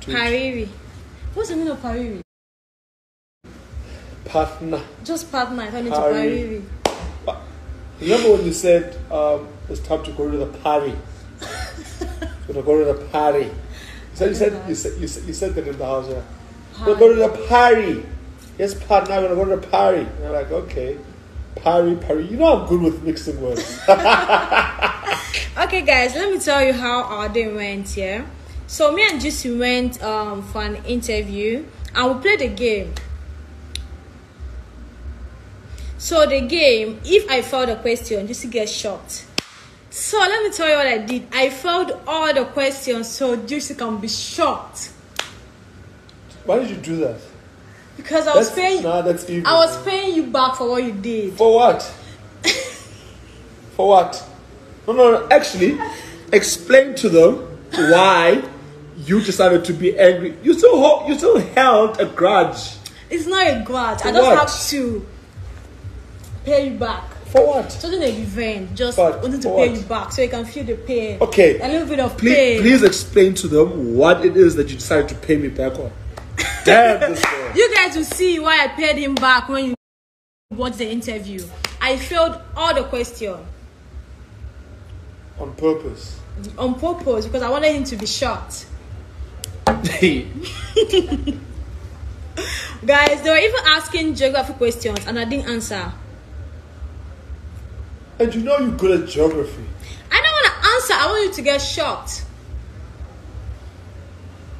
Pariri. What's the meaning of Pariri? Partner. Just partner. I thought it's Pariri. Pariri. Remember when you said um, it's time to go to the party? We're gonna go to the party. You said you said you said you said, you said that in the house. Yeah. We're gonna go to the party. Yes, partner. We're gonna go to the party. And I'm like, okay, party, party. You know I'm good with mixing words. Okay, guys, let me tell you how our day went here. So, me and Juicy went um, for an interview and we played a game. So, the game, if I fail a question, Juicy gets shot. So, let me tell you what I did. I failed all the questions so Juicy can be shocked. Why did you do that? Because I was That's- paying nah, that's evil. I was paying you back for what you did. For what? For what? No, no, no. Actually, explain to them why you decided to be angry. You still you still held a grudge. It's not a grudge. I For just what? have to pay you back. For what? Something a revenge, just But wanting to pay what? you back so you can feel the pain. Okay. A little bit of Please, pain. please explain to them what it is that you decided to pay me back on. Damn this girl. You guys will see why I paid him back when you watch the interview. I failed all the questions On purpose. on purpose because I wanted him to be shocked. Guys, they were even asking geography questions and I didn't answer. and you know you're good at geography. I don't want to answer. I want you to get shocked.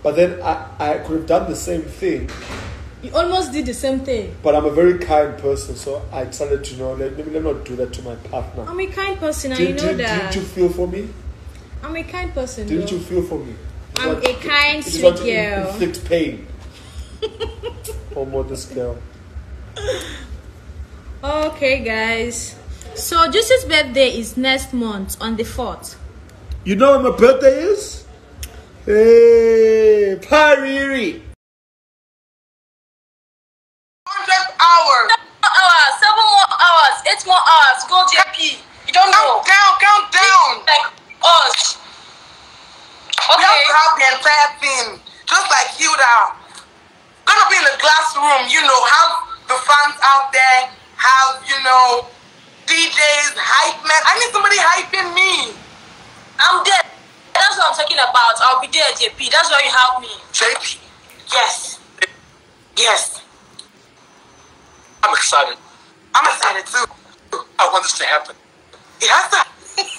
But then I, I could have done the same thing, You almost did the same thing. but I'm a very kind person, so I decided to know, let, let, me, let me not do that to my partner. I'm a kind person and Did, you know did, that. didn't you feel for me? I'm a kind person. Didn't though. you feel for me? You I'm a kind, you just sweet want to in- girl. Inflict pain. oh, more. Okay, guys. So Juicy's birthday is next month on the 4th. You know when my birthday is? Hey, Pariri. hundred hours. hours, seven more hours, eight more hours. Go JP. You don't know. Count down, count down. Like us. We have Okay. to have the entire thing, just like Hilda. Gonna be in the glass room, you know, have the fans out there, have, you know, DJs, hype men. I need somebody hyping me. I'm there. That's what I'm talking about. I'll be there, JP. That's why you help me. JP, Yes. yes. I'm excited. I'm excited too. I want this to happen. It has to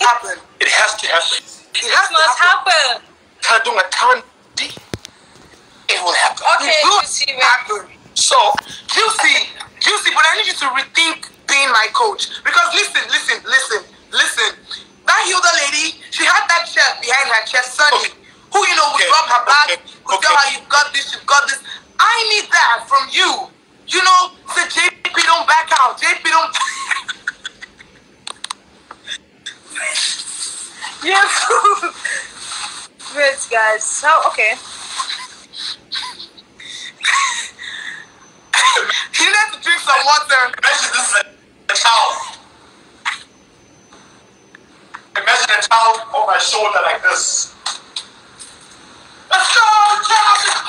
happen. It has to happen. It has It must to happen. happen. Can I do my time? D? It will happen. Okay, It will Juicy. wait. happen. So, Juicy, Juicy, but I need you to rethink being my coach. Because listen, listen, listen, listen. That Hilda lady, she had that chef behind her chest, Sunny, Okay. who, you know, would Okay, rub her back, okay, would tell her, you've got this, you've got this. I need that from you. You know, say, JP, don't back out. JP, don't. Yes. Wait, guys. So, okay. you need to drink some water. imagine this is a, a towel. Imagine a towel on my shoulder like this. Go, Charles!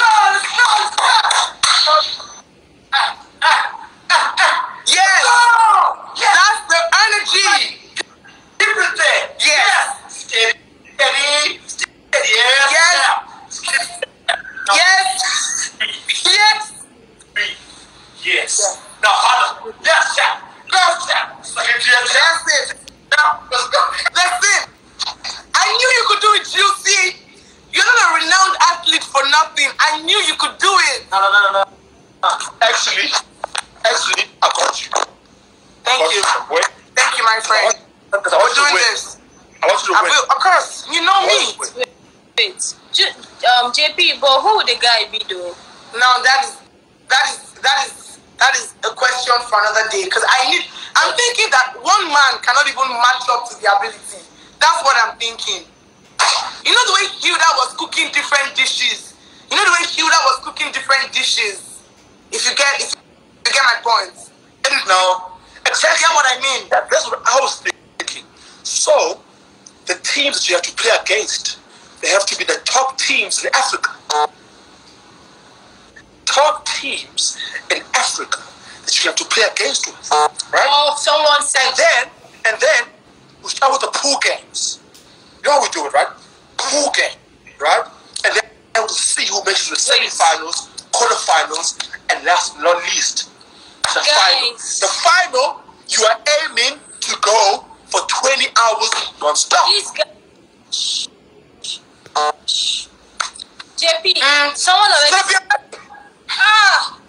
I knew you could do it. No, no, no, no, no. Actually, actually, I got you. Thank Got you. Wait. Thank you, my friend. Because I want We're doing win. this. I want you to I win. will, of course. You know I me. you. Wait. Ju- um, JP, but who would the guy be though? Now that is that is that is that is a question for another day. Because I need. I'm thinking that one man cannot even match up to the ability. That's what I'm thinking. You know the way Hilda was cooking different dishes. You know the way Hilda was cooking different dishes. If you get if you get my point. No, exactly. What I mean? That's what I was thinking. So, the teams that you have to play against, they have to be the top teams in Africa. Top teams in Africa that you have to play against with, right? Oh, someone said And then, and then we start with the pool games. You know how we do it, right? Pool game, right? and we'll see who makes it to the semifinals, quarterfinals, and last but not least, the Guys. final. The final, you are aiming to go for 20 hours non-stop. JP, mm. someone already... Ah!